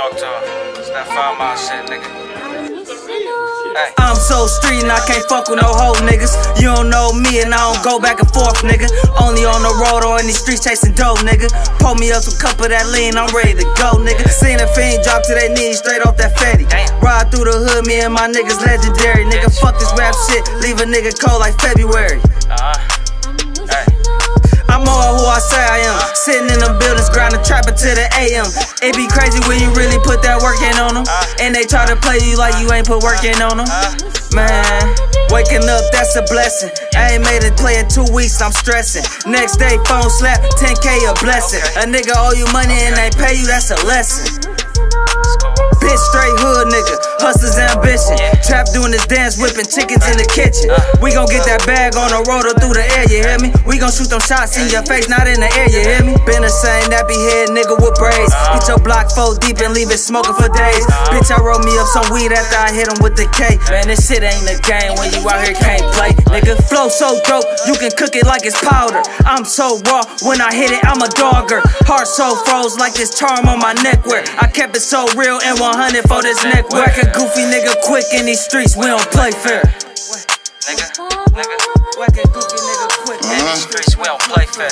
talk to. It's that five mile shit, nigga. Hey. I'm so street and I can't fuck with no hoe niggas. You don't know me and I don't go back and forth, nigga. Only on the road or in these streets chasing dope, nigga. Pull me up some cup of that lean, I'm ready to go, nigga. Seen a fiend drop to their knees straight off that fatty. Ride through the hood, me and my niggas legendary, nigga. Fuck this rap shit, leave a nigga cold like February. Uh-huh. Sitting in the buildings, grinding, trapping to the AM. It be crazy when you really put that work in on them. And they try to play you like you ain't put work in on them. Man, waking up, that's a blessing. I ain't made a play in two weeks, I'm stressing. Next day, phone slap, 10K a blessing. A nigga owe you money and they pay you, that's a lesson. Straight hood nigga, hustler's ambition. Trap doing this dance, whipping chickens in the kitchen. We gon' get that bag on the road or through the air, you hear me? We gon' shoot them shots in your face, not in the air, you hear me? Been the same nappy head nigga with braids. Hit your block four deep and leave it smoking for days. Bitch, I roll me up some weed after I hit him with the K. Man, this shit ain't a game when you out here can't play. Nigga, flow so dope, you can cook it like it's powder. I'm so raw, when I hit it, I'm a dogger. Heart so froze like this charm on my neck where I kept it so real and 100 for this neck. Whack a goofy nigga quick in these streets, we don't play fair. Nigga, nigga. Whack a goofy nigga quick in these Streets, we don't play fair.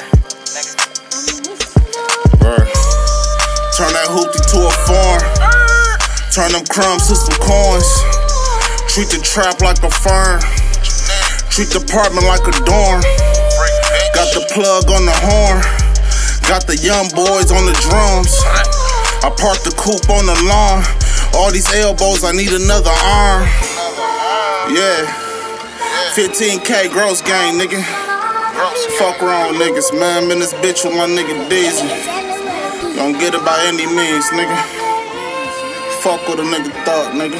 Turn that hoopty to a farm. Turn them crumbs to some coins. Treat the trap like a firm. Treat the apartment like a dorm. Got the plug on the horn. Got the young boys on the drums. I parked the coupe on the lawn. All these elbows, I need another arm. Yeah. 15K gross gang, nigga. Fuck wrong niggas, man. I'm in this bitch with my nigga Daisy. Don't get it by any means, nigga. Fuck what a nigga thought, nigga.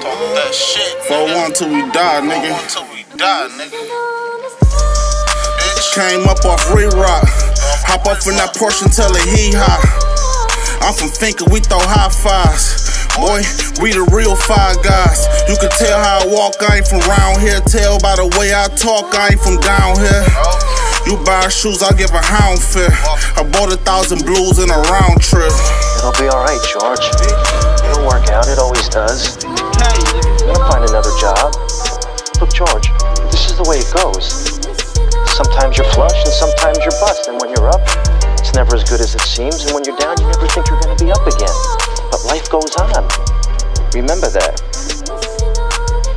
Talk that shit. For one till we die, nigga. Until we die, nigga. Came up off re-rock. Hop off in that Porsche tell it hee high. I'm from Fenkell, we throw high fives. Boy, we the real five guys. You can tell how I walk, I ain't from round here. Tell by the way I talk, I ain't from down here. You buy shoes, I give a hound fit. I bought a thousand blues in a round trip. It'll be alright, George. It'll work out, it always does. you gonna find another job. Look, George, this is the way it goes. Sometimes you're flush and sometimes you're bust, and when you're up, it's never as good as it seems, and when you're down, you never think you're gonna be up again. But life goes on. Remember that.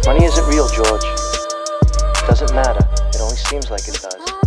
Money isn't real, George. It doesn't matter. It only seems like it does.